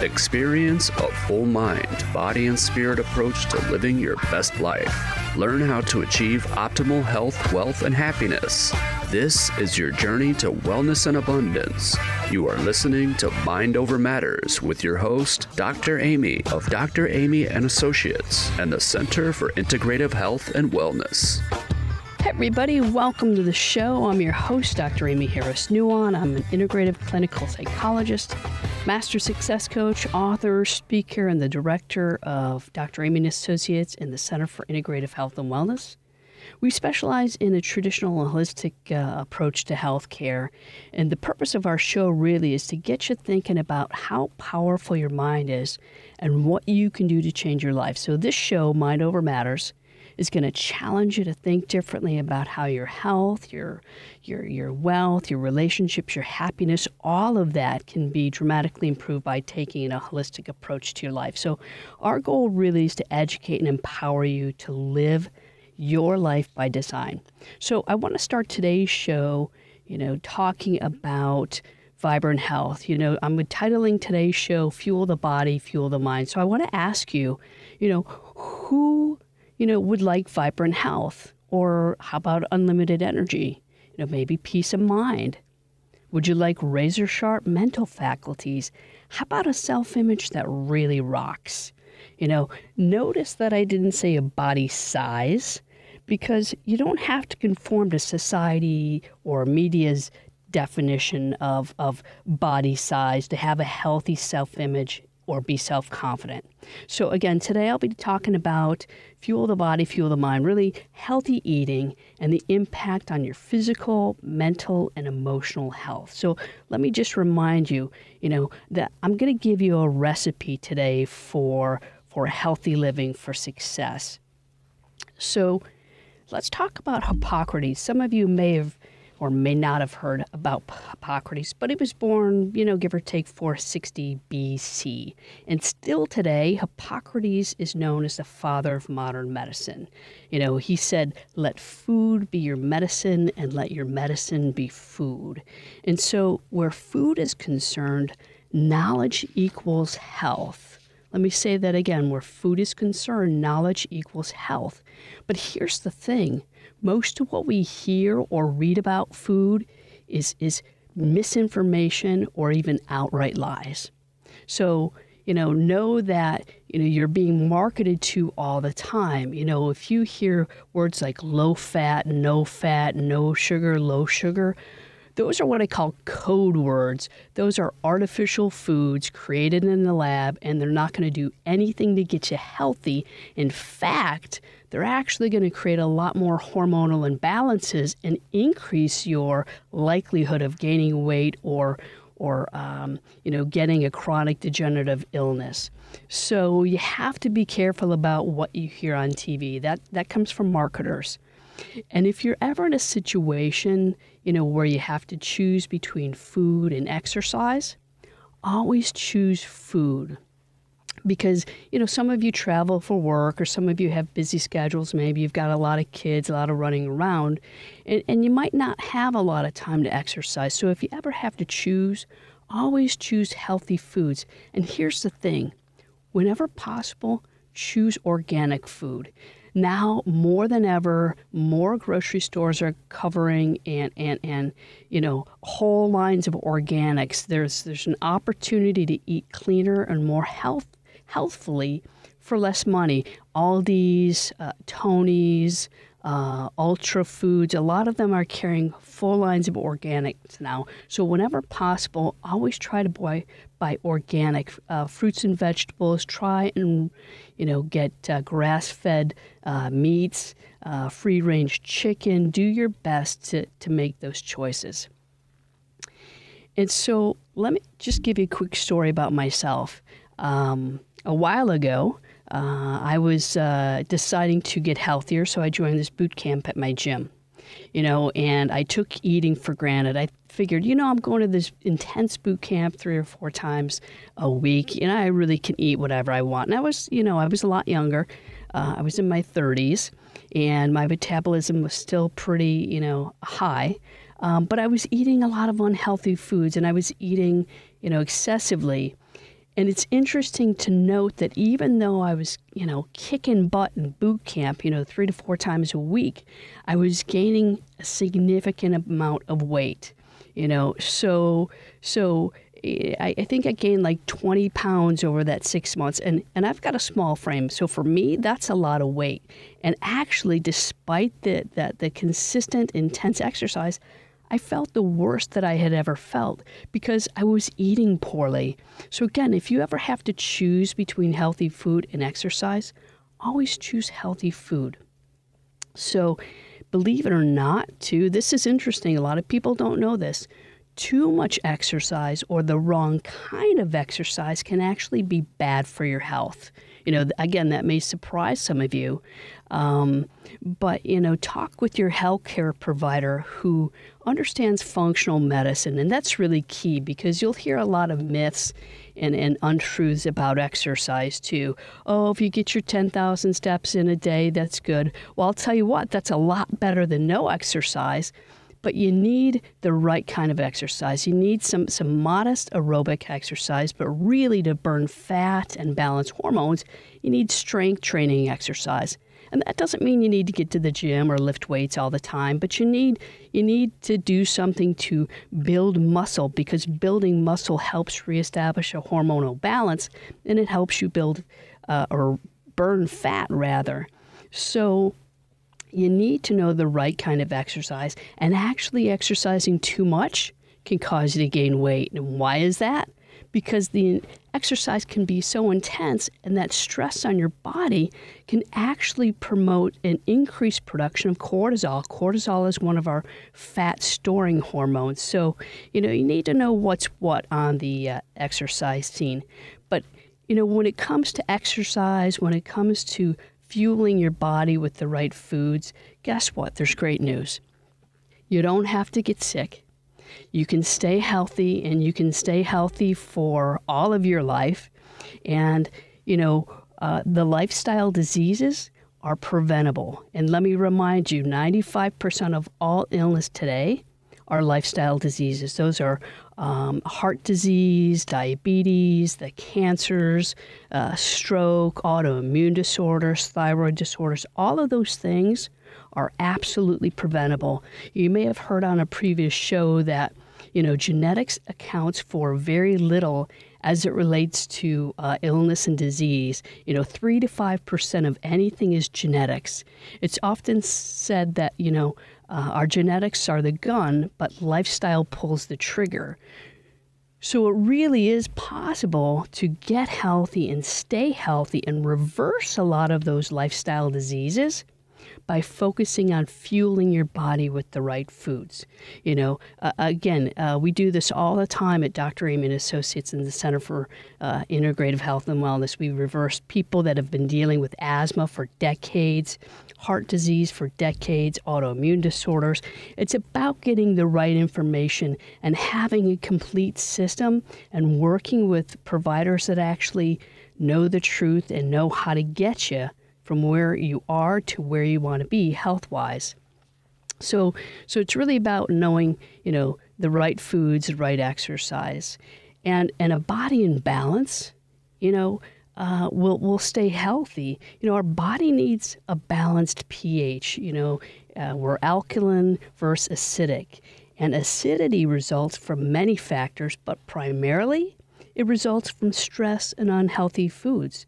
Experience a full mind, body, and spirit approach to living your best life. Learn how to achieve optimal health, wealth, and happiness. This is your journey to wellness and abundance. You are listening to Mind Over Matters with your host, Dr. Aimee of Dr. Aimee and Associates and the Center for Integrative Health and Wellness. Hey everybody, welcome to the show. I'm your host, Dr. Aimee Harris Nuon. I'm an integrative clinical psychologist, master success coach, author, speaker, and the director of Dr. Aimee Associates and the Center for Integrative Health and Wellness. We specialize in a traditional and holistic uh, approach to healthcare, and the purpose of our show really is to get you thinking about how powerful your mind is and what you can do to change your life. So, this show, Mind Over Matters, is going to challenge you to think differently about how your health, your your your wealth, your relationships, your happiness, all of that can be dramatically improved by taking a holistic approach to your life. So our goal really is to educate and empower you to live your life by design. So I want to start today's show, you know, talking about vibrant health. You know, I'm titling today's show Fuel the Body, Fuel the Mind. So I want to ask you, you know, who you know, would like vibrant health? Or how about unlimited energy? You know, maybe peace of mind. Would you like razor sharp mental faculties? How about a self image that really rocks? You know, notice that I didn't say a body size because you don't have to conform to society or media's definition of, of body size to have a healthy self image or be self confident. So, again, today I'll be talking about fuel the body, fuel the mind, really healthy eating and the impact on your physical, mental, and emotional health. So, let me just remind you, you know, that I'm going to give you a recipe today for for healthy living for success. So, let's talk about Hippocrates. Some of you may have or may not have heard about Hippocrates, but he was born, you know, give or take 460 BC. And still today, Hippocrates is known as the father of modern medicine. You know, he said, let food be your medicine and let your medicine be food. And so, where food is concerned, knowledge equals health. Let me say that again where food is concerned, knowledge equals health. But here's the thing most of what we hear or read about food is, is misinformation or even outright lies. So, you know, know that, you know, you're being marketed to all the time. You know, if you hear words like low fat, no fat, no sugar, low sugar, those are what I call code words. Those are artificial foods created in the lab, and they're not going to do anything to get you healthy. In fact, they're actually going to create a lot more hormonal imbalances and increase your likelihood of gaining weight or or um, you know getting a chronic degenerative illness. So you have to be careful about what you hear on TV. That that comes from marketers. And if you're ever in a situation, you know, where you have to choose between food and exercise, always choose food. Because you know some of you travel for work or some of you have busy schedules maybe you've got a lot of kids a lot of running around and, and you might not have a lot of time to exercise. So if you ever have to choose always choose healthy foods. And here's the thing whenever possible choose organic food now more than ever more grocery stores are covering and and and you know whole lines of organics there's there's an opportunity to eat cleaner and more health healthfully for less money. Aldi's, uh, Tony's, uh, Ultra Foods, a lot of them are carrying full lines of organics now. So whenever possible, always try to buy buy organic uh, fruits and vegetables. Try and you know get uh, grass fed uh, meats, uh, free range chicken. Do your best to to make those choices. And so let me just give you a quick story about myself. Um, a while ago, uh, I was uh, deciding to get healthier, so I joined this boot camp at my gym. You know, and I took eating for granted. I figured, you know, I'm going to this intense boot camp three or four times a week, and I really can eat whatever I want. And I was, you know, I was a lot younger. Uh, I was in my 30s, and my metabolism was still pretty, you know, high. Um, but I was eating a lot of unhealthy foods, and I was eating, you know, excessively And it's interesting to note that even though I was, you know, kicking butt in boot camp, you know, three to four times a week, I was gaining a significant amount of weight. You know, so so eh, I, I think I gained like 20 pounds over that six months, and, and I've got a small frame. So for me, that's a lot of weight. And actually, despite the, that the consistent, intense exercise, I felt the worst that I had ever felt because I was eating poorly. So, again, if you ever have to choose between healthy food and exercise, always choose healthy food. So, believe it or not, too, this is interesting. A lot of people don't know this too much exercise or the wrong kind of exercise can actually be bad for your health. You know, again, that may surprise some of you, um, but you know, talk with your healthcare provider who understands functional medicine, and that's really key because you'll hear a lot of myths and, and untruths about exercise too. Oh, if you get your 10,000 steps in a day, that's good. Well, I'll tell you what, that's a lot better than no exercise but you need the right kind of exercise. You need some, some modest aerobic exercise, but really to burn fat and balance hormones, you need strength training exercise. And that doesn't mean you need to get to the gym or lift weights all the time, but you need you need to do something to build muscle because building muscle helps reestablish a hormonal balance and it helps you build uh, or burn fat rather. So you need to know the right kind of exercise, and actually, exercising too much can cause you to gain weight. And why is that? Because the exercise can be so intense, and that stress on your body can actually promote an increased production of cortisol. Cortisol is one of our fat storing hormones. So, you know, you need to know what's what on the uh, exercise scene. But, you know, when it comes to exercise, when it comes to fueling your body with the right foods, guess what? There's great news. You don't have to get sick. You can stay healthy and you can stay healthy for all of your life. And, you know, uh, the lifestyle diseases are preventable. And let me remind you 95% of all illness today are lifestyle diseases. Those are um, heart disease, diabetes, the cancers, uh, stroke, autoimmune disorders, thyroid disorders, all of those things are absolutely preventable. You may have heard on a previous show that you know genetics accounts for very little as it relates to uh, illness and disease. You know, three to five percent of anything is genetics. It's often said that you know uh, our genetics are the gun, but lifestyle pulls the trigger. So it really is possible to get healthy and stay healthy and reverse a lot of those lifestyle diseases by focusing on fueling your body with the right foods. You know, uh, again, uh, we do this all the time at Dr. Aimee and Associates in the Center for uh, Integrative Health and Wellness. We reverse people that have been dealing with asthma for decades, heart disease for decades, autoimmune disorders. It's about getting the right information and having a complete system and working with providers that actually know the truth and know how to get you from where you are to where you want to be health wise. So, so it's really about knowing, you know, the right foods, the right exercise, and and a body in balance. You know, uh, will will stay healthy. You know, our body needs a balanced pH. You know, uh, we're alkaline versus acidic, and acidity results from many factors, but primarily it results from stress and unhealthy foods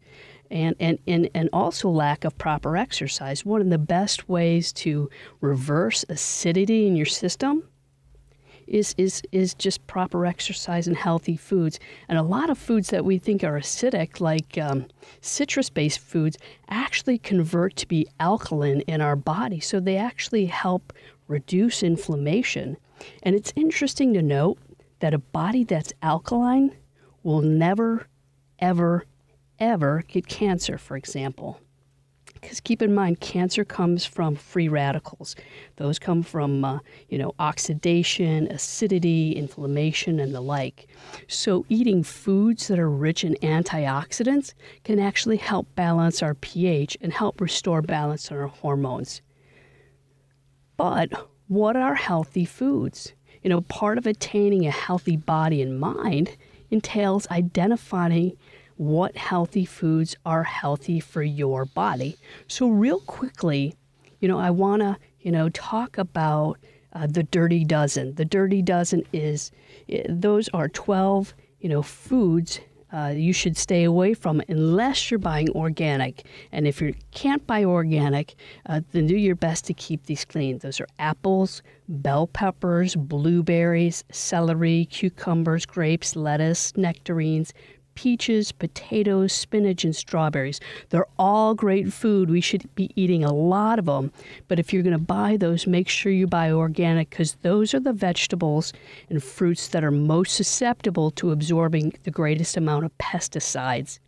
and, and, and, and also lack of proper exercise. One of the best ways to reverse acidity in your system is, is, is just proper exercise and healthy foods. And a lot of foods that we think are acidic, like um, citrus based foods, actually convert to be alkaline in our body. So they actually help reduce inflammation. And it's interesting to note that a body that's alkaline will never, ever ever get cancer, for example. Because keep in mind, cancer comes from free radicals. Those come from, uh, you know, oxidation, acidity, inflammation, and the like. So, eating foods that are rich in antioxidants can actually help balance our pH and help restore balance in our hormones. But what are healthy foods? You know, part of attaining a healthy body and mind entails identifying what healthy foods are healthy for your body. So, real quickly, you know, I want to, you know, talk about uh, the Dirty Dozen. The Dirty Dozen is, those are 12, you know, foods uh, you should stay away from unless you're buying organic. And if you can't buy organic, uh, then do your best to keep these clean. Those are apples, bell peppers, blueberries, celery, cucumbers, grapes, lettuce, nectarines, peaches, potatoes, spinach, and strawberries. They're all great food. We should be eating a lot of them. But if you're going to buy those, make sure you buy organic because those are the vegetables and fruits that are most susceptible to absorbing the greatest amount of pesticides.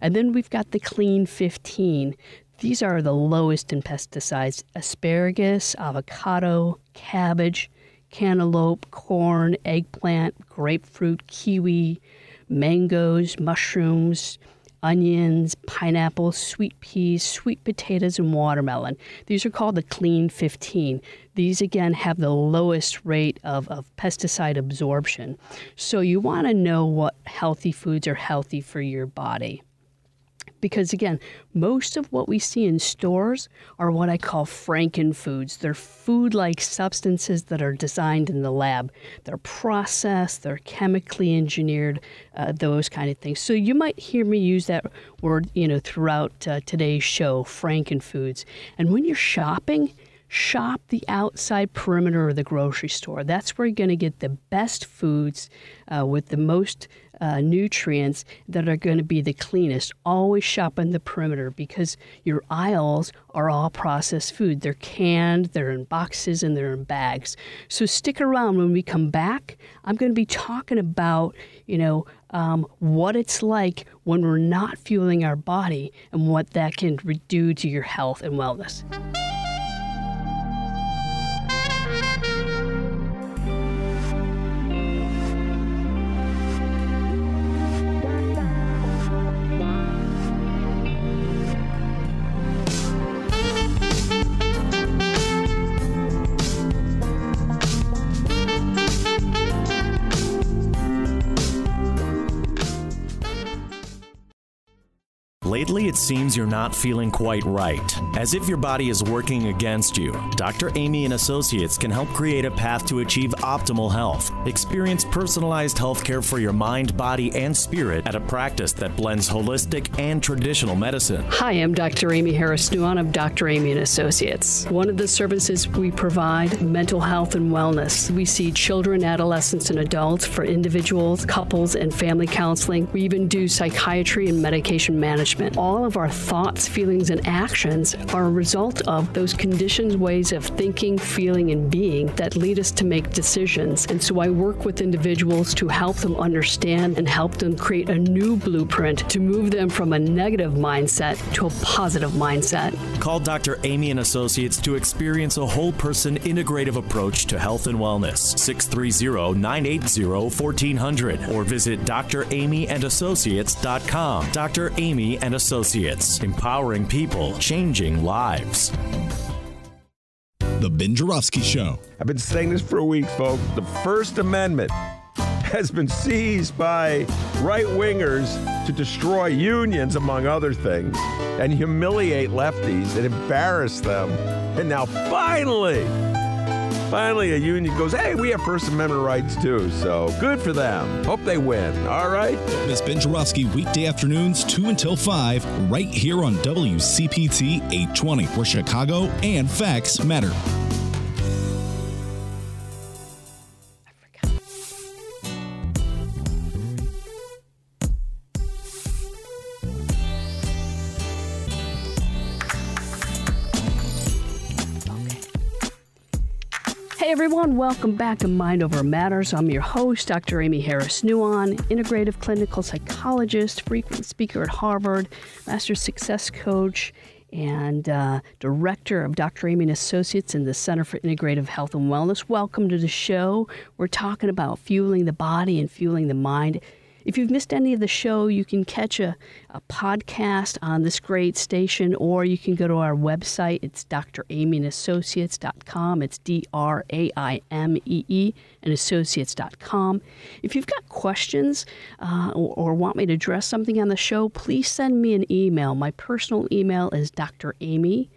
And then we've got the Clean 15. These are the lowest in pesticides asparagus, avocado, cabbage, cantaloupe, corn, eggplant, grapefruit, kiwi, mangoes, mushrooms, onions, pineapples, sweet peas, sweet potatoes, and watermelon. These are called the Clean 15. These again have the lowest rate of, of pesticide absorption. So you want to know what healthy foods are healthy for your body because again, most of what we see in stores are what I call frankenfoods. They're food-like substances that are designed in the lab. They're processed, they're chemically engineered, uh, those kind of things. So you might hear me use that word, you know, throughout uh, today's show, frankenfoods. And when you're shopping, shop the outside perimeter of the grocery store. That's where you're going to get the best foods uh, with the most uh, nutrients that are going to be the cleanest. Always shop in the perimeter because your aisles are all processed food. They're canned, they're in boxes, and they're in bags. So stick around when we come back. I'm going to be talking about, you know, um, what it's like when we're not fueling our body and what that can do to your health and wellness. Seems you're not feeling quite right, as if your body is working against you. Dr. Aimee and Associates can help create a path to achieve optimal health. Experience personalized health care for your mind, body, and spirit at a practice that blends holistic and traditional medicine. Hi, I'm Dr. Aimee Harris Nuon of Dr. Aimee and Associates. One of the services we provide mental health and wellness. We see children, adolescents, and adults for individuals, couples, and family counseling. We even do psychiatry and medication management all of our thoughts, feelings, and actions are a result of those conditioned ways of thinking, feeling, and being that lead us to make decisions. And so I work with individuals to help them understand and help them create a new blueprint to move them from a negative mindset to a positive mindset. Call Dr. Aimee and Associates to experience a whole person integrative approach to health and wellness. 630 980 1400 or visit draimeeandassociates.com. Dr. Aimee and Associates, empowering people, changing lives. The Ben Joravsky Show. I've been saying this for a week, folks. The First Amendment has been seized by right wingers to destroy unions, among other things, and humiliate lefties and embarrass them. And now, finally, Finally, a union goes, hey, we have First Amendment rights too, so good for them. Hope they win. All right? Miss Ben Joravsky, weekday afternoons, 2 until 5, right here on WCPT 820, where Chicago and facts matter. Everyone, welcome back to Mind Over Matters. I'm your host, Dr. Aimee Harris Nuon, integrative clinical psychologist, frequent speaker at Harvard, master success coach, and uh, director of Dr. Aimee and Associates in the Center for Integrative Health and Wellness. Welcome to the show. We're talking about fueling the body and fueling the mind. If you've missed any of the show, you can catch a, a podcast on this great station, or you can go to our website. It's draimeeandassociates.com. It's D R A I M E E and associates.com. If you've got questions uh, or, or want me to address something on the show, please send me an email. My personal email is Dr. Aimee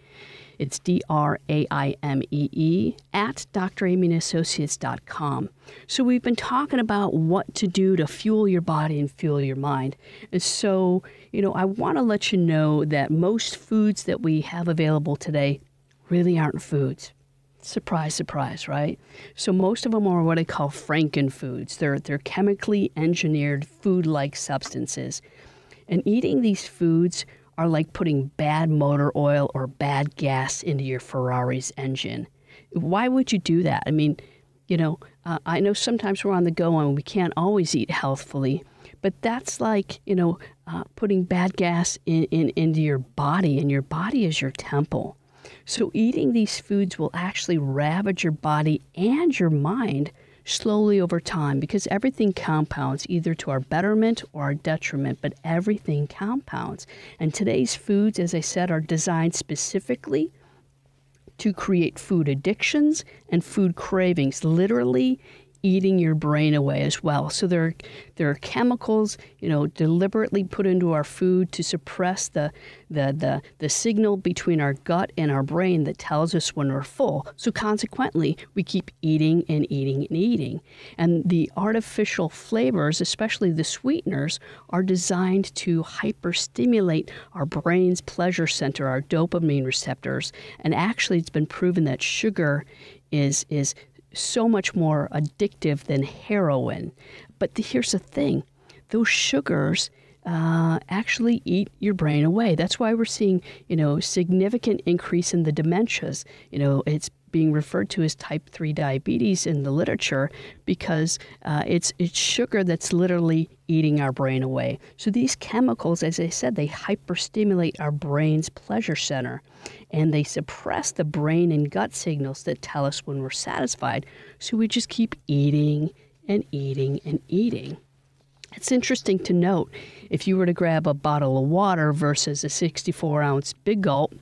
it's D R A I M E E at draimeeandassociates.com. So we've been talking about what to do to fuel your body and fuel your mind. And so, you know, I want to let you know that most foods that we have available today really aren't foods. Surprise, surprise, right? So most of them are what I call frankenfoods. They're they're chemically engineered food-like substances. And eating these foods are like putting bad motor oil or bad gas into your Ferrari's engine. Why would you do that? I mean, you know, uh, I know sometimes we're on the go and we can't always eat healthfully, but that's like, you know, uh, putting bad gas in, in, into your body, and your body is your temple. So eating these foods will actually ravage your body and your mind slowly over time because everything compounds either to our betterment or our detriment, but everything compounds. And today's foods, as I said, are designed specifically to create food addictions and food cravings, literally eating your brain away as well. So there, there are chemicals, you know, deliberately put into our food to suppress the, the, the, the signal between our gut and our brain that tells us when we're full. So consequently, we keep eating and eating and eating. And the artificial flavors, especially the sweeteners, are designed to hyperstimulate our brain's pleasure center, our dopamine receptors. And actually, it's been proven that sugar is is so much more addictive than heroin. But the, here's the thing those sugars uh, actually eat your brain away. That's why we're seeing, you know, significant increase in the dementias. You know, it's being referred to as type 3 diabetes in the literature because uh, it's, it's sugar that's literally eating our brain away. So these chemicals, as I said, they hyperstimulate our brain's pleasure center and they suppress the brain and gut signals that tell us when we're satisfied. So we just keep eating and eating and eating. It's interesting to note if you were to grab a bottle of water versus a 64 ounce big gulp,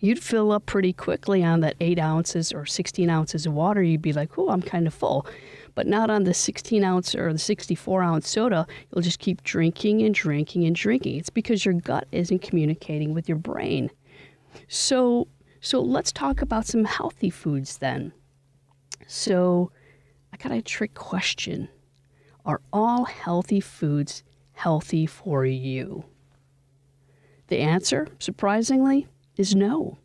you'd fill up pretty quickly on that 8 ounces or 16 ounces of water. You'd be like, oh, I'm kind of full. But not on the 16 ounce or the 64 ounce soda. You'll just keep drinking and drinking and drinking. It's because your gut isn't communicating with your brain. So, so let's talk about some healthy foods then. So, I got a trick question. Are all healthy foods healthy for you? The answer, surprisingly, is no.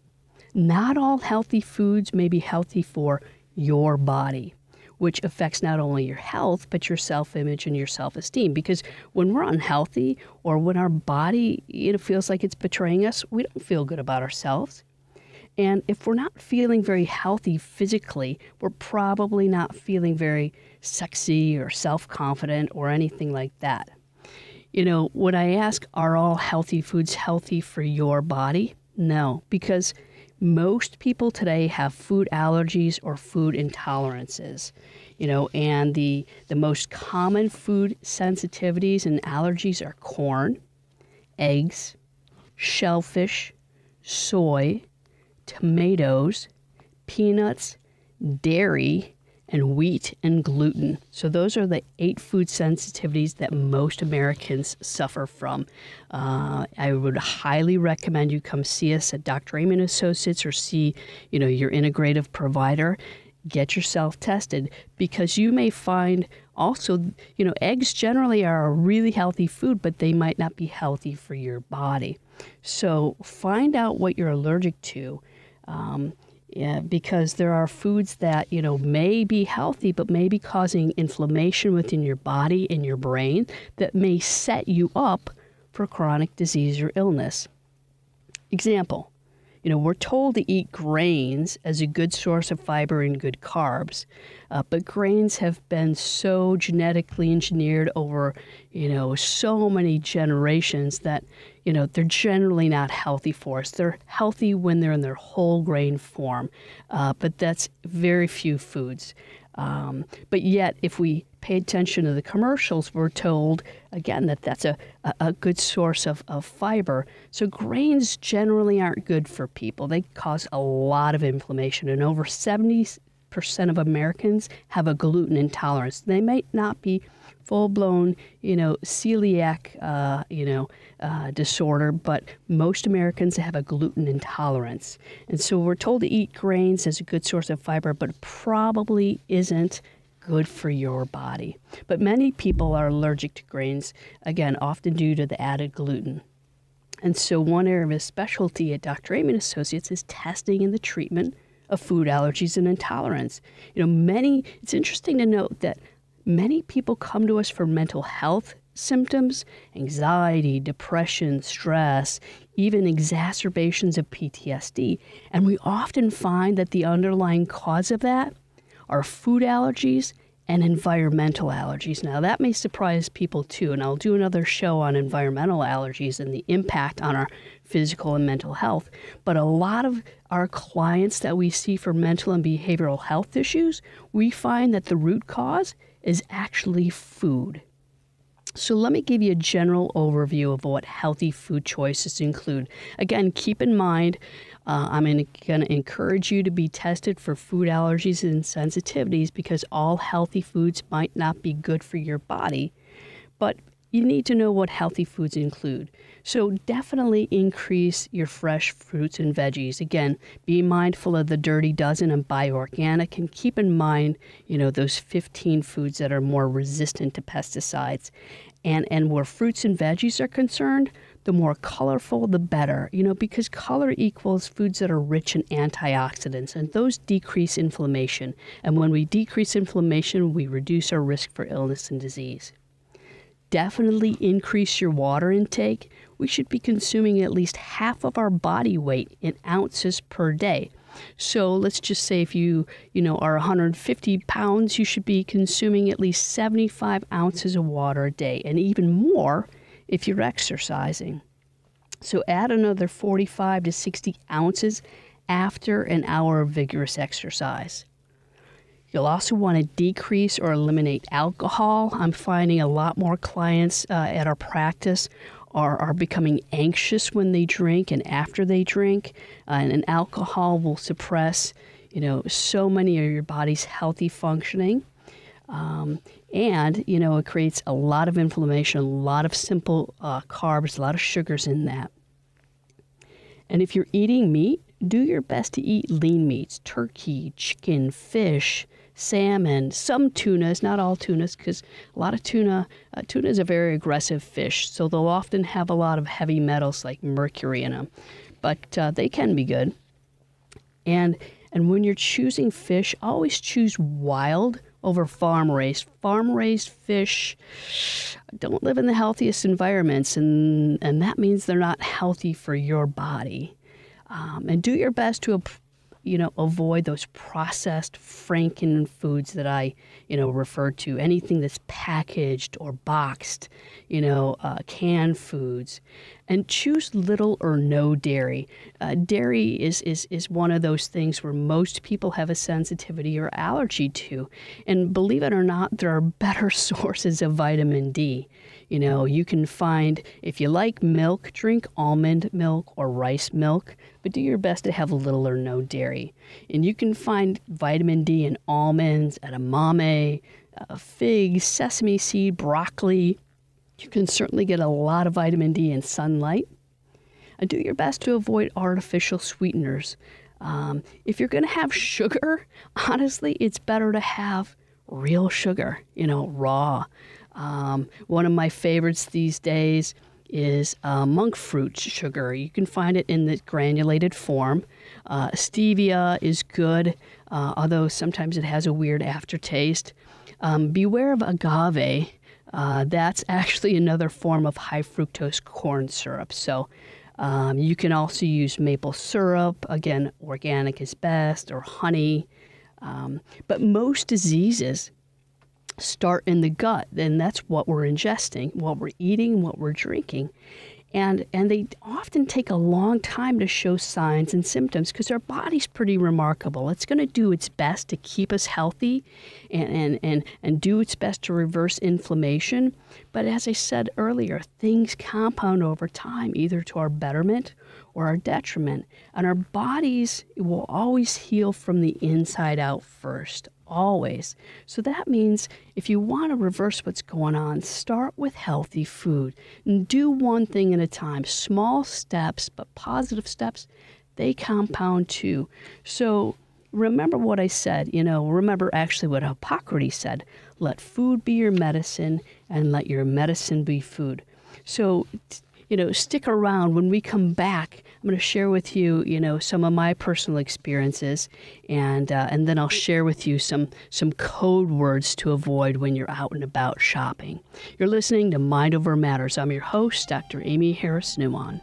Not all healthy foods may be healthy for your body, which affects not only your health, but your self image and your self esteem. Because when we're unhealthy or when our body you know, feels like it's betraying us, we don't feel good about ourselves. And if we're not feeling very healthy physically, we're probably not feeling very sexy or self confident or anything like that. You know, when I ask, are all healthy foods healthy for your body? No, because most people today have food allergies or food intolerances. You know, and the the most common food sensitivities and allergies are corn, eggs, shellfish, soy, tomatoes, peanuts, dairy, and wheat and gluten. So, those are the eight food sensitivities that most Americans suffer from. Uh, I would highly recommend you come see us at Dr. Aimee Associates or see, you know, your integrative provider. Get yourself tested because you may find also, you know, eggs generally are a really healthy food, but they might not be healthy for your body. So, find out what you're allergic to. Um, yeah, because there are foods that you know may be healthy but may be causing inflammation within your body and your brain that may set you up for chronic disease or illness. Example, you know, we're told to eat grains as a good source of fiber and good carbs, uh, but grains have been so genetically engineered over, you know, so many generations that, you know, they're generally not healthy for us. They're healthy when they're in their whole grain form, uh, but that's very few foods. Um, but yet, if we pay attention to the commercials, we're told again that that's a, a, good source of, of fiber. So grains generally aren't good for people. They cause a lot of inflammation, and over 70% of Americans have a gluten intolerance. They might not be full blown, you know, celiac, uh, you know, uh, disorder, but most Americans have a gluten intolerance. And so we're told to eat grains as a good source of fiber, but probably isn't good for your body. But many people are allergic to grains, again, often due to the added gluten. And so one area of his specialty at Dr. Aimee Associates is testing and the treatment of food allergies and intolerance. You know, many, it's interesting to note that many people come to us for mental health symptoms, anxiety, depression, stress, even exacerbations of PTSD. And we often find that the underlying cause of that are food allergies and environmental allergies. Now, that may surprise people too, and I'll do another show on environmental allergies and the impact on our physical and mental health. But a lot of our clients that we see for mental and behavioral health issues, we find that the root cause is actually food. So, let me give you a general overview of what healthy food choices include. Again, keep in mind, uh, I'm going to encourage you to be tested for food allergies and sensitivities because all healthy foods might not be good for your body. But you need to know what healthy foods include. So definitely increase your fresh fruits and veggies. Again, be mindful of the dirty dozen and buy organic and keep in mind, you know, those 15 foods that are more resistant to pesticides. And and where fruits and veggies are concerned, the more colorful the better, you know, because color equals foods that are rich in antioxidants and those decrease inflammation. And when we decrease inflammation, we reduce our risk for illness and disease definitely increase your water intake. We should be consuming at least half of our body weight in ounces per day. So let's just say if you, you know, are 150 pounds, you should be consuming at least 75 ounces of water a day, and even more if you're exercising. So add another 45 to 60 ounces after an hour of vigorous exercise. You'll also want to decrease or eliminate alcohol. I'm finding a lot more clients uh, at our practice are, are becoming anxious when they drink and after they drink. Uh, and, and alcohol will suppress, you know, so many of your body's healthy functioning. Um, and, you know, it creates a lot of inflammation, a lot of simple uh, carbs, a lot of sugars in that. And if you're eating meat, do your best to eat lean meats turkey, chicken, fish, salmon, some tunas, not all tunas, because a lot of tuna, uh, tuna is a very aggressive fish, so they'll often have a lot of heavy metals like mercury in them, but uh, they can be good. And and when you're choosing fish, always choose wild over farm raised. Farm raised fish don't live in the healthiest environments, and, and that means they're not healthy for your body. Um, and do your best to you know, avoid those processed Franken foods that I, you know, refer to. Anything that's packaged or boxed, you know, uh, canned foods, and choose little or no dairy. Uh, dairy is, is is one of those things where most people have a sensitivity or allergy to, and believe it or not, there are better sources of vitamin D. You know, you can find, if you like milk, drink almond milk or rice milk, but do your best to have little or no dairy. And you can find vitamin D in almonds, edamame, uh, figs, sesame seed, broccoli. You can certainly get a lot of vitamin D in sunlight. And do your best to avoid artificial sweeteners. Um, if you're going to have sugar, honestly, it's better to have real sugar, you know, raw. Um, one of my favorites these days is uh, monk fruit sugar. You can find it in the granulated form. Uh, stevia is good, uh, although sometimes it has a weird aftertaste. Um, beware of agave. Uh, that's actually another form of high fructose corn syrup. So um, you can also use maple syrup. Again, organic is best, or honey. Um, but most diseases start in the gut. And that's what we're ingesting, what we're eating, what we're drinking. and and they often take a long time to show signs and symptoms because our body's pretty remarkable. It's going to do its best to keep us healthy, and and and and do its best to reverse inflammation. But as I said earlier, things compound over time, either to our betterment or our detriment, and our bodies will always heal from the inside out first always. So that means if you want to reverse what's going on, start with healthy food and do one thing at a time. Small steps, but positive steps, they compound too. So remember what I said, you know, remember actually what Hippocrates said let food be your medicine and let your medicine be food. So, you know, stick around when we come back. I'm going to share with you, you know, some of my personal experiences, and uh, and then I'll share with you some some code words to avoid when you're out and about shopping. You're listening to Mind Over Matters. I'm your host, Dr. Aimee Harris Nuon.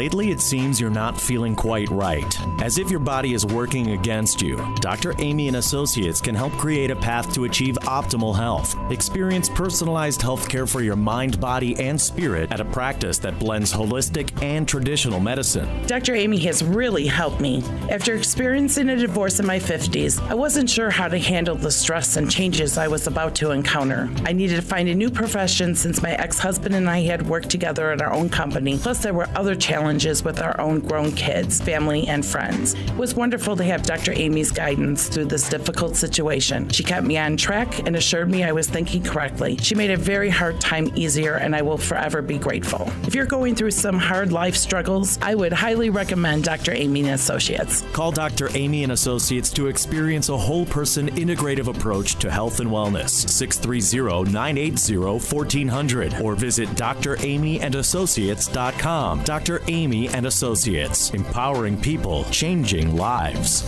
Lately, it seems you're not feeling quite right, as if your body is working against you. Dr. Aimee and Associates can help create a path to achieve optimal health. Experience personalized health care for your mind, body, and spirit at a practice that blends holistic and traditional medicine. Dr. Aimee has really helped me. After experiencing a divorce in my 50s, I wasn't sure how to handle the stress and changes I was about to encounter. I needed to find a new profession since my ex husband and I had worked together at our own company, plus, there were other challenges challenges with our own grown kids, family, and friends. It was wonderful to have Dr. Aimee's guidance through this difficult situation. She kept me on track and assured me I was thinking correctly. She made a very hard time easier, and I will forever be grateful. If you're going through some hard life struggles, I would highly recommend Dr. Aimee and Associates. Call Dr. Aimee and Associates to experience a whole person integrative approach to health and wellness. 630 980 1400 or visit draimeeandassociates.com. Dr. Aimee Aimee and Associates, empowering people, changing lives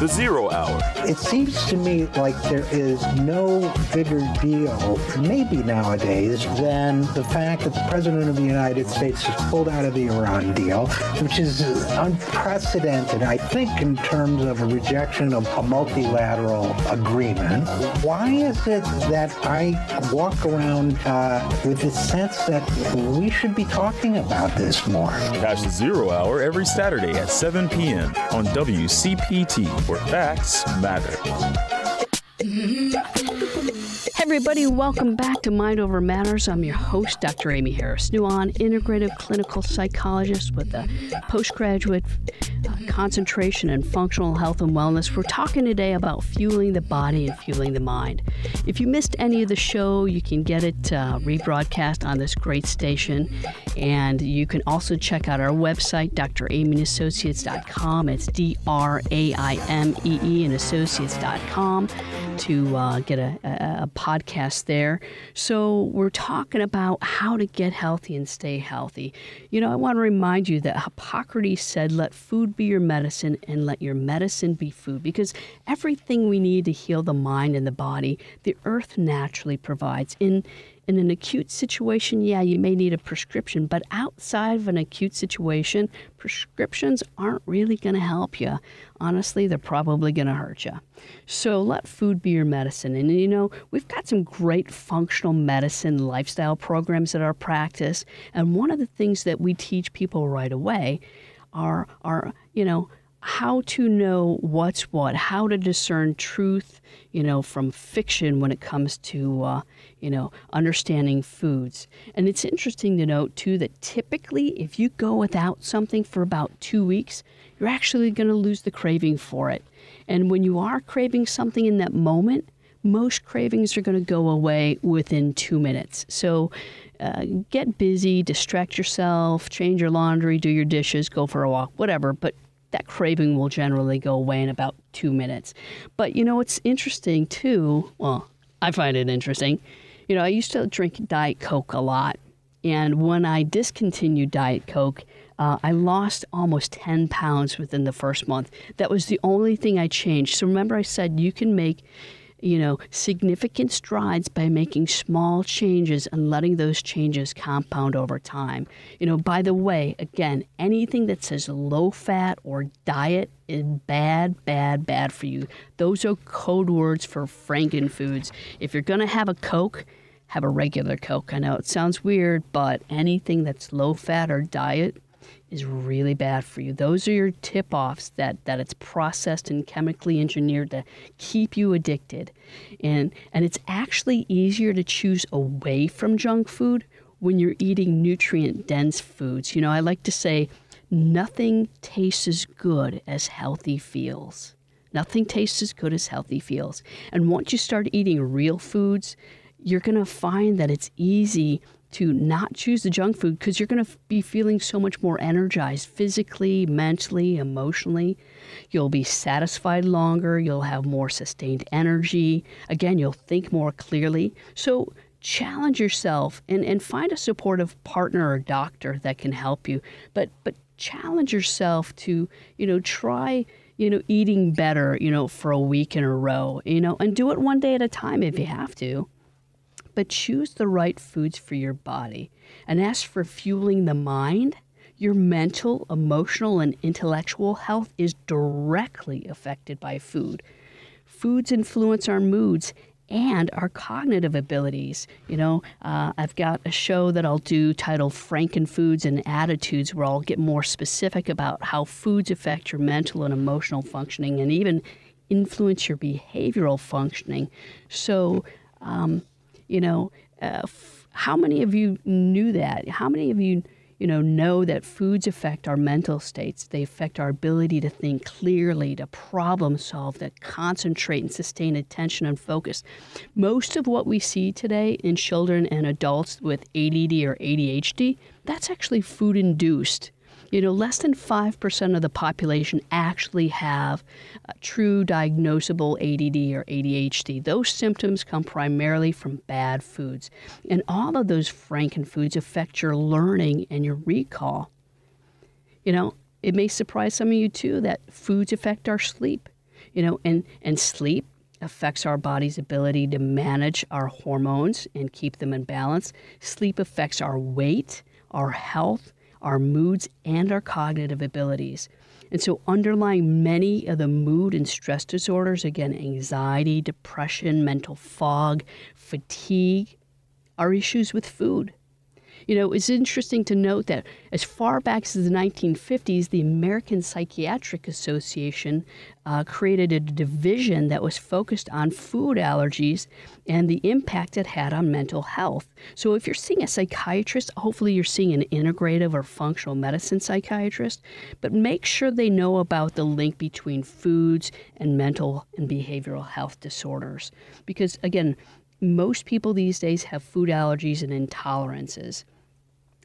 the zero hour. It seems to me like there is no bigger deal, maybe nowadays, than the fact that the President of the United States has pulled out of the Iran deal, which is unprecedented, I think, in terms of a rejection of a multilateral agreement. Why is it that I walk around uh, with the sense that we should be talking about this more? Catch the Zero Hour every Saturday at 7 p.m. on WCPT where facts matter. Everybody, welcome back to Mind Over Matters. I'm your host, Dr. Aimee Harris Nuon, integrative clinical psychologist with a postgraduate uh, concentration in functional health and wellness. We're talking today about fueling the body and fueling the mind. If you missed any of the show, you can get it uh, rebroadcast on this great station. And you can also check out our website, draimeeassociates.com. It's D R A I M E E and associates.com to uh, get a, a, a podcast there. So, we're talking about how to get healthy and stay healthy. You know, I want to remind you that Hippocrates said, let food be your medicine and let your medicine be food, because everything we need to heal the mind and the body, the earth naturally provides. In in an acute situation, yeah, you may need a prescription, but outside of an acute situation, prescriptions aren't really going to help you. Honestly, they're probably going to hurt you. So let food be your medicine. And you know, we've got some great functional medicine lifestyle programs at our practice. And one of the things that we teach people right away are, are you know, how to know what's what, how to discern truth, you know, from fiction when it comes to, uh, you know, understanding foods. And it's interesting to note, too, that typically if you go without something for about two weeks, you're actually going to lose the craving for it. And when you are craving something in that moment, most cravings are going to go away within two minutes. So uh, get busy, distract yourself, change your laundry, do your dishes, go for a walk, whatever. But that craving will generally go away in about two minutes. But you know, it's interesting too. Well, I find it interesting. You know, I used to drink Diet Coke a lot. And when I discontinued Diet Coke, uh, I lost almost 10 pounds within the first month. That was the only thing I changed. So remember, I said you can make you know, significant strides by making small changes and letting those changes compound over time. You know, by the way, again, anything that says low fat or diet is bad, bad, bad for you. Those are code words for frankenfoods. If you're going to have a Coke, have a regular Coke. I know it sounds weird, but anything that's low fat or diet is really bad for you. Those are your tip offs that, that it's processed and chemically engineered to keep you addicted. And, and it's actually easier to choose away from junk food when you're eating nutrient dense foods. You know, I like to say nothing tastes as good as healthy feels. Nothing tastes as good as healthy feels. And once you start eating real foods, you're going to find that it's easy to not choose the junk food because you're going to be feeling so much more energized physically, mentally, emotionally. You'll be satisfied longer. You'll have more sustained energy. Again, you'll think more clearly. So, challenge yourself and, and find a supportive partner or doctor that can help you. But, but challenge yourself to, you know, try you know, eating better, you know, for a week in a row, you know, and do it one day at a time if you have to but choose the right foods for your body. And as for fueling the mind, your mental, emotional, and intellectual health is directly affected by food. Foods influence our moods and our cognitive abilities. You know, uh, I've got a show that I'll do titled Frankenfoods and Attitudes, where I'll get more specific about how foods affect your mental and emotional functioning and even influence your behavioral functioning. So, um, you know, uh, f- how many of you knew that? How many of you, you know, know that foods affect our mental states? They affect our ability to think clearly, to problem solve, to concentrate and sustain attention and focus. Most of what we see today in children and adults with ADD or ADHD, that's actually food induced you know, less than 5% of the population actually have true diagnosable ADD or ADHD. Those symptoms come primarily from bad foods. And all of those frankenfoods affect your learning and your recall. You know, it may surprise some of you too that foods affect our sleep. You know, and, and sleep affects our body's ability to manage our hormones and keep them in balance. Sleep affects our weight, our health, our moods, and our cognitive abilities. And so, underlying many of the mood and stress disorders, again, anxiety, depression, mental fog, fatigue, are issues with food. You know, it's interesting to note that as far back as the 1950s, the American Psychiatric Association uh, created a division that was focused on food allergies and the impact it had on mental health. So, if you're seeing a psychiatrist, hopefully you're seeing an integrative or functional medicine psychiatrist, but make sure they know about the link between foods and mental and behavioral health disorders. Because, again, most people these days have food allergies and intolerances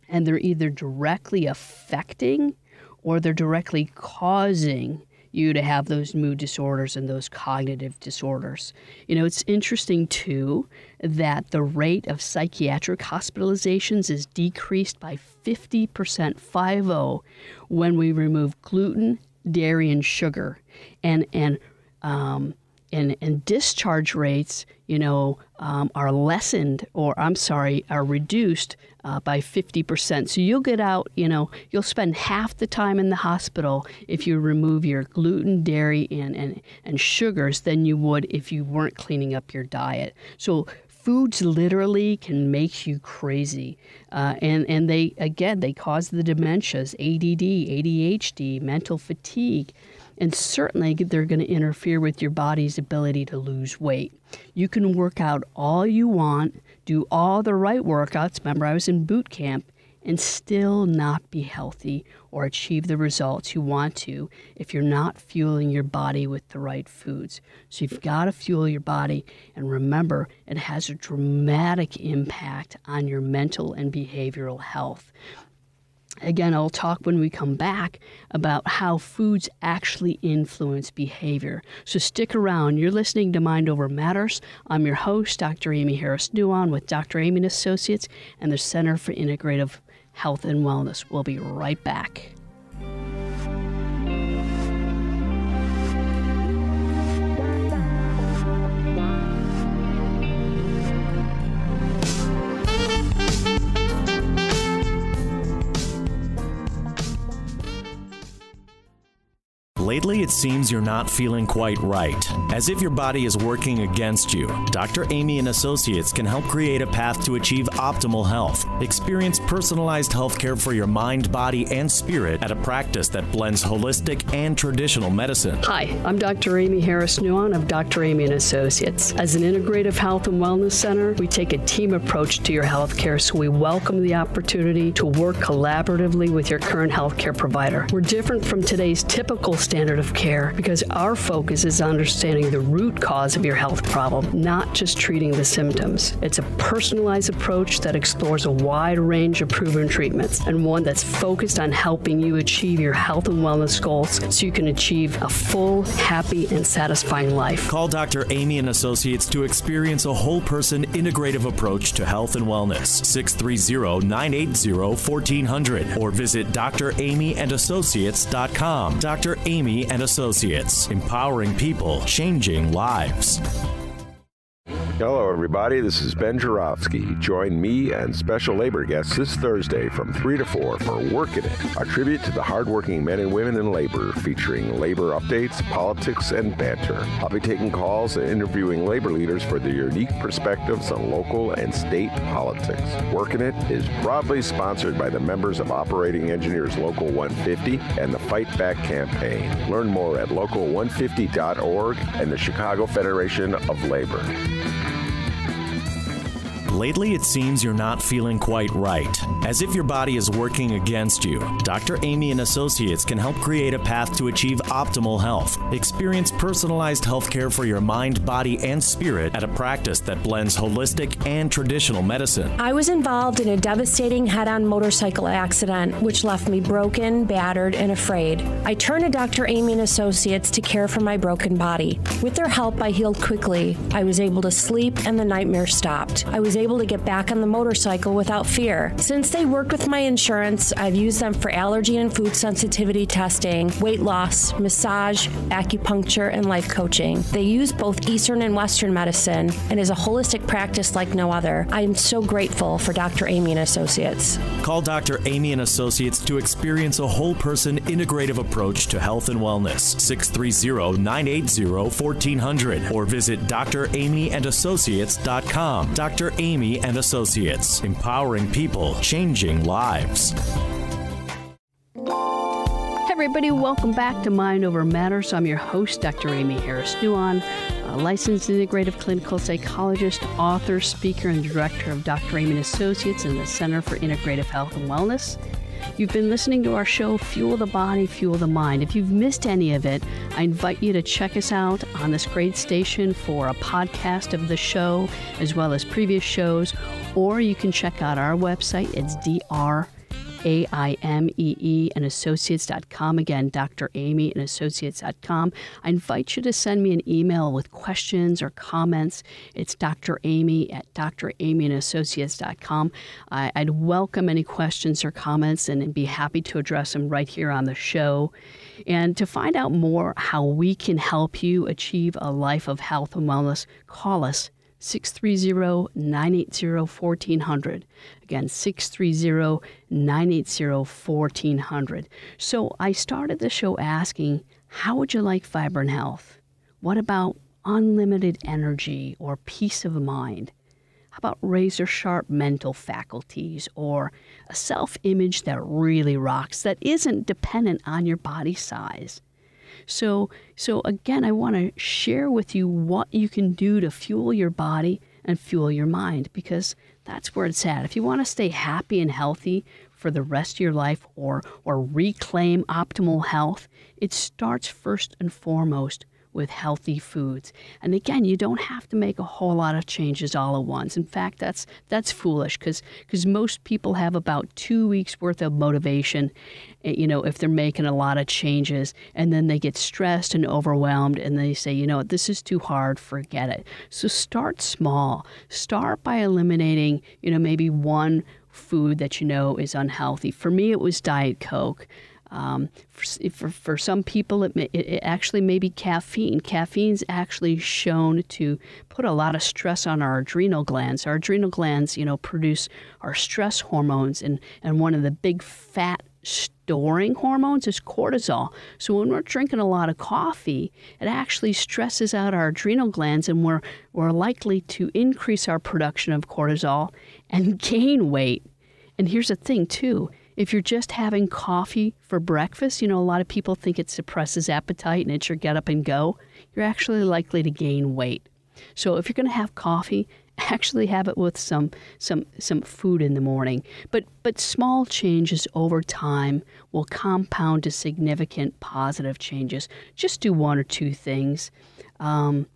and they're either directly affecting or they're directly causing you to have those mood disorders and those cognitive disorders. You know, it's interesting too that the rate of psychiatric hospitalizations is decreased by 50%, 50, when we remove gluten, dairy, and sugar. And, and, um, and, and discharge rates, you know, um, are lessened or I'm sorry, are reduced uh, by 50%. So you'll get out, you know, you'll spend half the time in the hospital if you remove your gluten, dairy, and, and, and sugars than you would if you weren't cleaning up your diet. So foods literally can make you crazy. Uh, and, and they, again, they cause the dementias, ADD, ADHD, mental fatigue and certainly they're going to interfere with your body's ability to lose weight. You can work out all you want, do all the right workouts. Remember, I was in boot camp and still not be healthy or achieve the results you want to if you're not fueling your body with the right foods. So you've got to fuel your body. And remember, it has a dramatic impact on your mental and behavioral health. Again, I'll talk when we come back about how foods actually influence behavior. So stick around. You're listening to Mind Over Matters. I'm your host, Dr. Aimee Harris Nuon with Dr. Aimee and Associates and the Center for Integrative Health and Wellness. We'll be right back. It seems you're not feeling quite right, as if your body is working against you, Dr. Aimee and Associates can help create a path to achieve optimal health. Experience personalized health care for your mind, body, and spirit at a practice that blends holistic and traditional medicine. Hi, I'm Dr. Aimee Harris Nuon of Dr. Aimee and Associates. As an integrative health and wellness center, we take a team approach to your health care, so we welcome the opportunity to work collaboratively with your current healthcare provider. We're different from today's typical standard of care because our focus is understanding the root cause of your health problem, not just treating the symptoms. It's a personalized approach that explores a wide range of proven treatments and one that's focused on helping you achieve your health and wellness goals so you can achieve a full, happy, and satisfying life. Call Dr. Aimee and Associates to experience a whole person integrative approach to health and wellness. 630 980 1400 or visit draimeeandassociates.com. Dr. Aimee and Associates, empowering people, changing lives. Hello, everybody. This is Ben Joravsky. Join me and special labor guests this Thursday from 3 to 4 for Working It, a tribute to the hardworking men and women in labor, featuring labor updates, politics, and banter. I'll be taking calls and interviewing labor leaders for their unique perspectives on local and state politics. Working It is broadly sponsored by the members of Operating Engineers Local 150 and the Fight Back campaign. Learn more at local150.org and the Chicago Federation of Labor thank you Lately, it seems you're not feeling quite right, as if your body is working against you. Dr. Aimee and Associates can help create a path to achieve optimal health. Experience personalized health care for your mind, body, and spirit at a practice that blends holistic and traditional medicine. I was involved in a devastating head on motorcycle accident, which left me broken, battered, and afraid. I turned to Dr. Aimee and Associates to care for my broken body. With their help, I healed quickly. I was able to sleep, and the nightmare stopped. I was able to get back on the motorcycle without fear. Since they worked with my insurance, I've used them for allergy and food sensitivity testing, weight loss, massage, acupuncture, and life coaching. They use both Eastern and Western medicine and is a holistic practice like no other. I am so grateful for Dr. Aimee and Associates. Call Dr. Aimee and Associates to experience a whole person integrative approach to health and wellness. 630 980 1400 or visit draimeeandassociates.com. Dr. Aimee and Associates, empowering people, changing lives. Hey everybody, welcome back to Mind Over Matters. I'm your host, Dr. Aimee Harris a licensed integrative clinical psychologist, author, speaker, and director of Dr. Aimee and Associates and the Center for Integrative Health and Wellness. You've been listening to our show, Fuel the Body, Fuel the Mind. If you've missed any of it, I invite you to check us out on this great station for a podcast of the show, as well as previous shows, or you can check out our website. It's dr a-I-M-E-E and associates.com. Again, Dr. Aimee and associates.com. I invite you to send me an email with questions or comments. It's Dr. Aimee at dr aimee draimeeandassociates.com. I, I'd welcome any questions or comments and be happy to address them right here on the show. And to find out more how we can help you achieve a life of health and wellness, call us 630 980 1400. Again, 630 980 1400. So I started the show asking, How would you like vibrant health? What about unlimited energy or peace of mind? How about razor sharp mental faculties or a self image that really rocks, that isn't dependent on your body size? So, so again, I want to share with you what you can do to fuel your body and fuel your mind because that's where it's at. If you want to stay happy and healthy for the rest of your life or or reclaim optimal health, it starts first and foremost with healthy foods. And again, you don't have to make a whole lot of changes all at once. In fact, that's that's foolish because because most people have about 2 weeks worth of motivation, eh, you know, if they're making a lot of changes and then they get stressed and overwhelmed and they say, you know, this is too hard, forget it. So start small. Start by eliminating, you know, maybe one food that you know is unhealthy. For me, it was Diet Coke. Um, for, for, for, some people, it, may, it actually may be caffeine. Caffeine's actually shown to put a lot of stress on our adrenal glands. Our adrenal glands, you know, produce our stress hormones, and, and one of the big fat storing hormones is cortisol. So when we're drinking a lot of coffee, it actually stresses out our adrenal glands and we're, we're likely to increase our production of cortisol and gain weight. And here's the thing, too. If you're just having coffee for breakfast, you know, a lot of people think it suppresses appetite and it's your get up and go. You're actually likely to gain weight. So if you're going to have coffee, actually have it with some some some food in the morning. But but small changes over time will compound to significant positive changes. Just do one or two things. Um,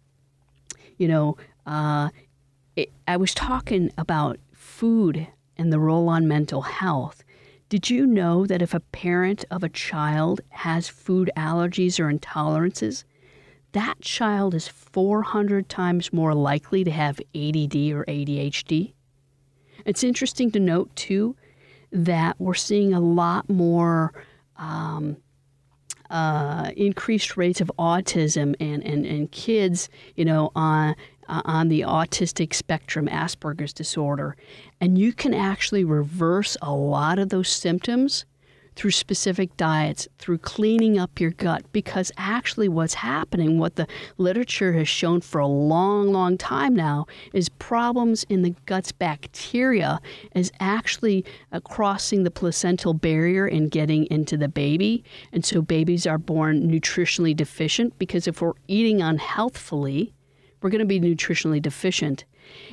you know, uh, it, I was talking about food and the role on mental health. Did you know that if a parent of a child has food allergies or intolerances, that child is 400 times more likely to have ADD or ADHD. It's interesting to note, too, that we're seeing a lot more um, uh, increased rates of autism and, and, and kids, you know, on, uh, on the autistic spectrum, Asperger's disorder. And you can actually reverse a lot of those symptoms through specific diets, through cleaning up your gut, because actually what's happening, what the literature has shown for a long, long time now, is problems in the gut's bacteria is actually uh, crossing the placental barrier and getting into the baby. And so babies are born nutritionally deficient because if we're eating unhealthfully, we're going to be nutritionally deficient.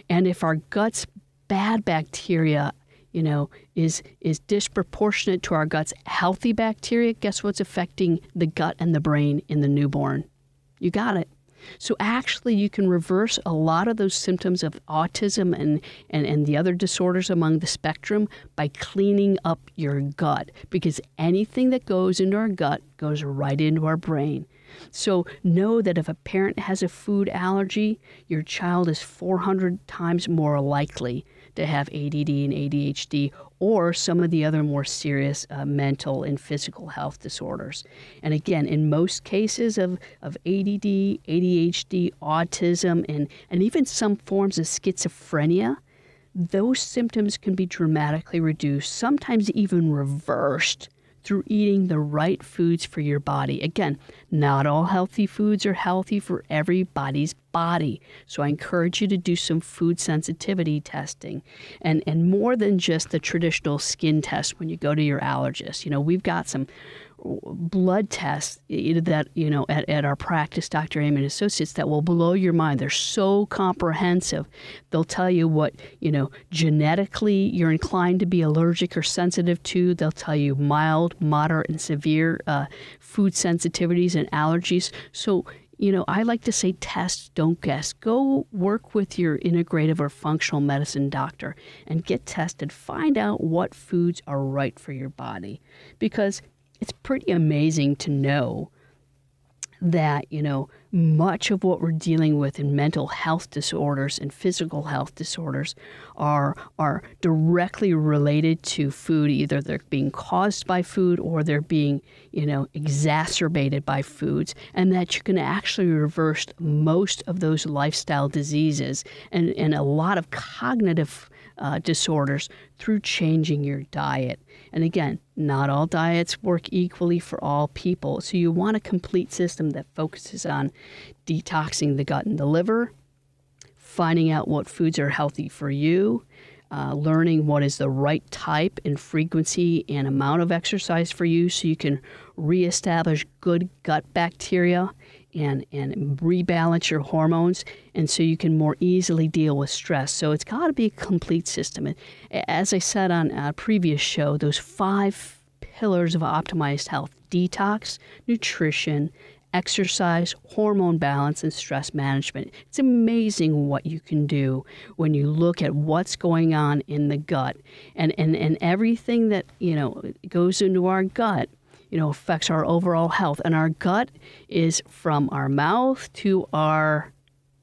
And if our gut's bad bacteria you know, is is disproportionate to our gut's healthy bacteria, guess what's affecting the gut and the brain in the newborn? You got it. So actually you can reverse a lot of those symptoms of autism and, and, and the other disorders among the spectrum by cleaning up your gut because anything that goes into our gut goes right into our brain. So know that if a parent has a food allergy, your child is 400 times more likely to have ADD and ADHD or some of the other more serious uh, mental and physical health disorders. And again, in most cases of, of ADD, ADHD, autism, and, and even some forms of schizophrenia, those symptoms can be dramatically reduced, sometimes even reversed through eating the right foods for your body. Again, not all healthy foods are healthy for everybody's body. So I encourage you to do some food sensitivity testing and, and more than just the traditional skin test when you go to your allergist. You know, we've got some blood tests that you know at, at our practice dr Aimee and associates that will blow your mind they're so comprehensive they'll tell you what you know genetically you're inclined to be allergic or sensitive to they'll tell you mild moderate and severe uh, food sensitivities and allergies so you know, I like to say test, don't guess. Go work with your integrative or functional medicine doctor and get tested. Find out what foods are right for your body. Because it's pretty amazing to know that, you know, much of what we're dealing with in mental health disorders and physical health disorders are are directly related to food either they're being caused by food or they're being you know exacerbated by foods and that you can actually reverse most of those lifestyle diseases and and a lot of cognitive uh, disorders through changing your diet and again, not all diets work equally for all people. So you want a complete system that focuses on detoxing the gut and the liver, finding out what foods are healthy for you, uh, learning what is the right type and frequency and amount of exercise for you so you can reestablish good gut bacteria and, and rebalance your hormones, and so you can more easily deal with stress. So it's got to be a complete system. as I said on a previous show, those five pillars of optimized health detox, nutrition, exercise, hormone balance, and stress management. It's amazing what you can do when you look at what's going on in the gut and, and, and everything that you know goes into our gut you know, affects our overall health. And our gut is from our mouth to our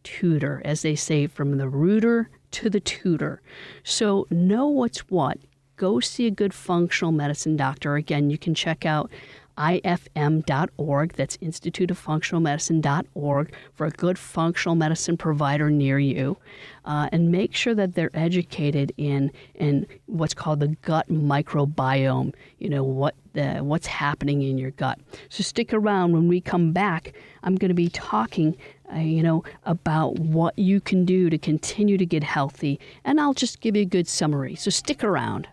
tutor, as they say, from the rooter to the tutor. So know what's what. Go see a good functional medicine doctor. Again, you can check out ifm.org. That's Institute of Functional Medicine.org for a good functional medicine provider near you. Uh, and make sure that they're educated in in what's called the gut microbiome. You know what the what's happening in your gut. So stick around when we come back. I'm going to be talking, uh, you know, about what you can do to continue to get healthy, and I'll just give you a good summary. So stick around.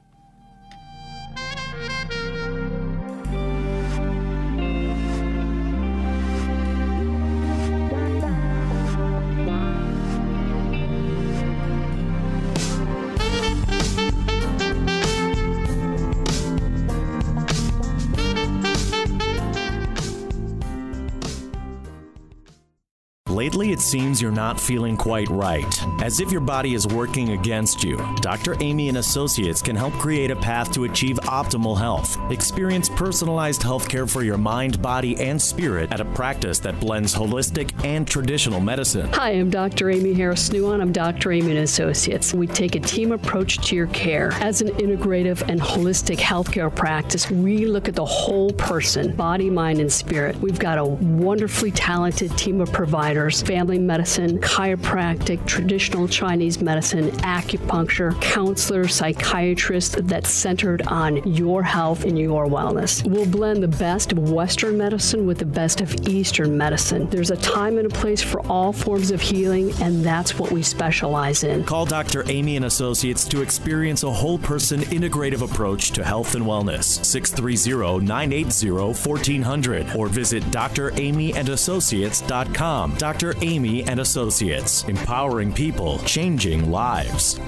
Lately, it seems you're not feeling quite right, as if your body is working against you. Dr. Aimee and Associates can help create a path to achieve optimal health. Experience personalized health care for your mind, body, and spirit at a practice that blends holistic and traditional medicine. Hi, I'm Dr. Aimee Harris Nuon. I'm Dr. Aimee and Associates. We take a team approach to your care. As an integrative and holistic healthcare practice, we look at the whole person, body, mind, and spirit. We've got a wonderfully talented team of providers family medicine, chiropractic, traditional Chinese medicine, acupuncture, counselor, psychiatrist that's centered on your health and your wellness. We'll blend the best of Western medicine with the best of Eastern medicine. There's a time and a place for all forms of healing, and that's what we specialize in. Call Dr. Aimee and Associates to experience a whole person integrative approach to health and wellness. 630 980 1400 or visit draimeeandassociates.com. Dr. Aimee and Associates, empowering people, changing lives.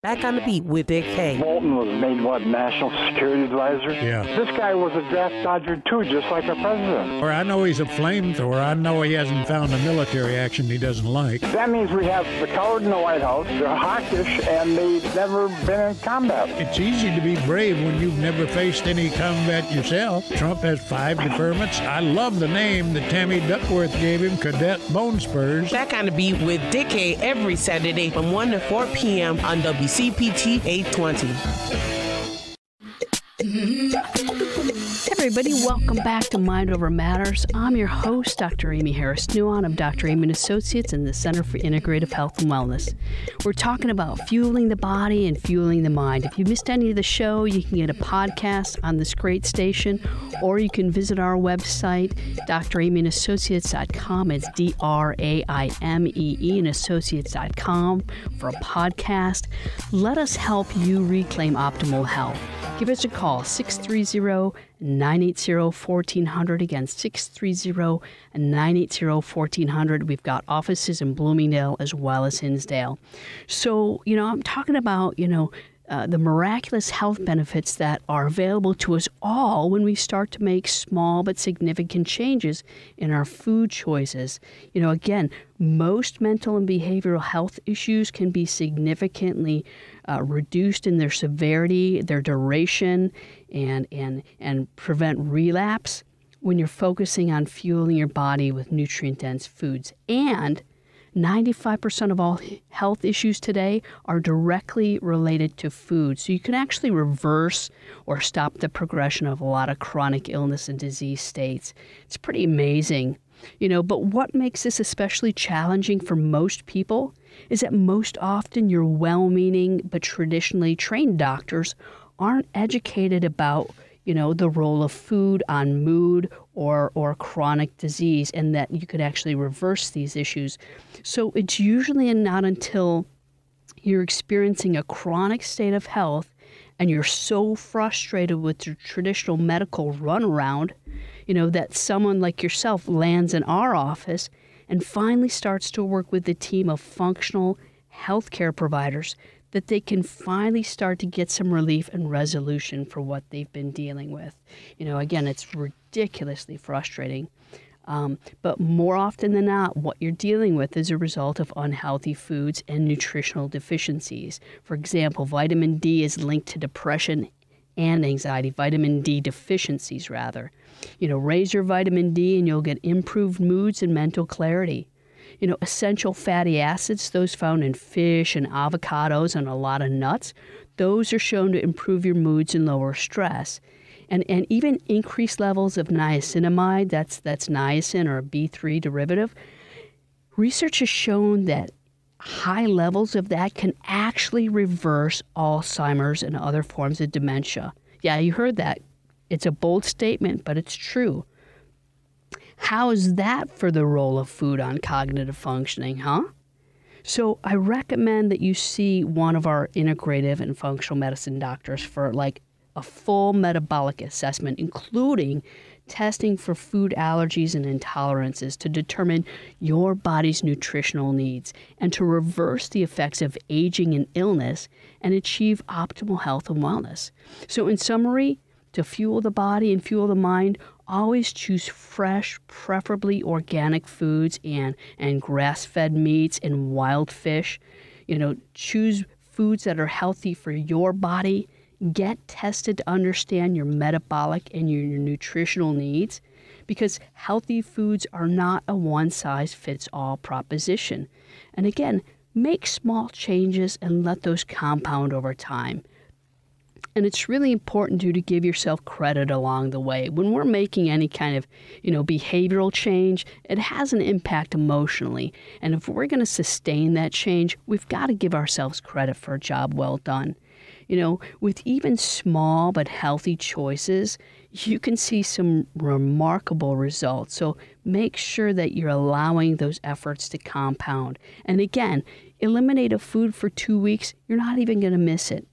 Back on the beat with Dick Hay. Bolton was made, what, National Security Advisor? Yeah. This guy was a draft dodger, too, just like our president. Or I know he's a flamethrower. I know he hasn't found a military action he doesn't like. That means we have the coward in the White House, they're hawkish, and they've never been in combat. It's easy to be brave when you've never faced any combat yourself. Trump has five deferments. I love the name that Tammy Duckworth gave him, Cadet Bone Spurs. Back on the beat with Dick Hay every Saturday from 1 to 4 p.m. on WC. CPT 820 everybody. Welcome back to Mind Over Matters. I'm your host, Dr. Aimee Harris Nuon. I'm Dr. Aimee and Associates in the Center for Integrative Health and Wellness. We're talking about fueling the body and fueling the mind. If you missed any of the show, you can get a podcast on this great station, or you can visit our website, draimeeandassociates.com. It's D R A I M E E and associates.com for a podcast. Let us help you reclaim optimal health. Give us a call, 630 980 1400. Again, 630 980 1400. We've got offices in Bloomingdale as well as Hinsdale. So, you know, I'm talking about, you know, uh, the miraculous health benefits that are available to us all when we start to make small but significant changes in our food choices. You know, again, most mental and behavioral health issues can be significantly uh, reduced in their severity, their duration, and, and, and prevent relapse when you're focusing on fueling your body with nutrient dense foods. And 95% of all health issues today are directly related to food. So you can actually reverse or stop the progression of a lot of chronic illness and disease states. It's pretty amazing. You know, but what makes this especially challenging for most people is that most often your well meaning but traditionally trained doctors aren't educated about you know the role of food on mood or or chronic disease and that you could actually reverse these issues. So it's usually not until you're experiencing a chronic state of health and you're so frustrated with the traditional medical runaround you know that someone like yourself lands in our office and finally starts to work with a team of functional healthcare providers that they can finally start to get some relief and resolution for what they've been dealing with. You know, again, it's ridiculously frustrating. Um, but more often than not, what you're dealing with is a result of unhealthy foods and nutritional deficiencies. For example, vitamin D is linked to depression and anxiety, vitamin D deficiencies, rather. You know, raise your vitamin D and you'll get improved moods and mental clarity. You know, essential fatty acids, those found in fish and avocados and a lot of nuts, those are shown to improve your moods and lower stress. and, and even increased levels of niacinamide, that's, that's niacin or a B3 derivative, research has shown that high levels of that can actually reverse Alzheimer's and other forms of dementia. Yeah, you heard that. It's a bold statement, but it's true. How is that for the role of food on cognitive functioning, huh? So I recommend that you see one of our integrative and functional medicine doctors for like a full metabolic assessment, including testing for food allergies and intolerances to determine your body's nutritional needs and to reverse the effects of aging and illness and achieve optimal health and wellness. So, in summary, to fuel the body and fuel the mind, always choose fresh, preferably organic foods and, and grass fed meats and wild fish. You know, choose foods that are healthy for your body. Get tested to understand your metabolic and your, your nutritional needs because healthy foods are not a one size fits all proposition. And again, make small changes and let those compound over time. And it's really important to, to give yourself credit along the way. When we're making any kind of, you know, behavioral change, it has an impact emotionally. And if we're going to sustain that change, we've got to give ourselves credit for a job well done. You know, with even small but healthy choices, you can see some remarkable results. So make sure that you're allowing those efforts to compound. And again, eliminate a food for two weeks, you're not even going to miss it.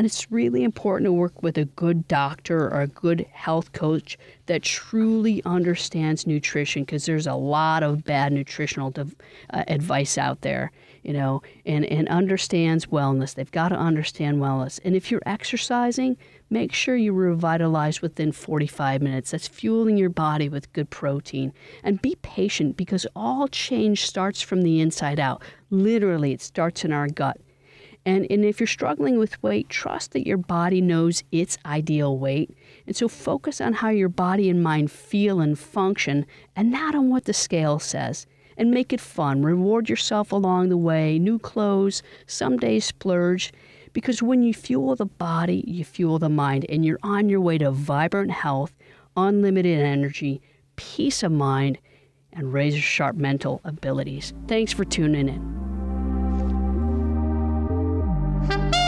And it's really important to work with a good doctor or a good health coach that truly understands nutrition because there's a lot of bad nutritional uh, advice out there, you know, and, and understands wellness. They've got to understand wellness. And if you're exercising, make sure you revitalize within 45 minutes. That's fueling your body with good protein. And be patient because all change starts from the inside out. Literally, it starts in our gut. And, and if you're struggling with weight, trust that your body knows its ideal weight. And so focus on how your body and mind feel and function and not on what the scale says. And make it fun. Reward yourself along the way. New clothes, some days splurge. Because when you fuel the body, you fuel the mind, and you're on your way to vibrant health, unlimited energy, peace of mind, and razor sharp mental abilities. Thanks for tuning in. Bye.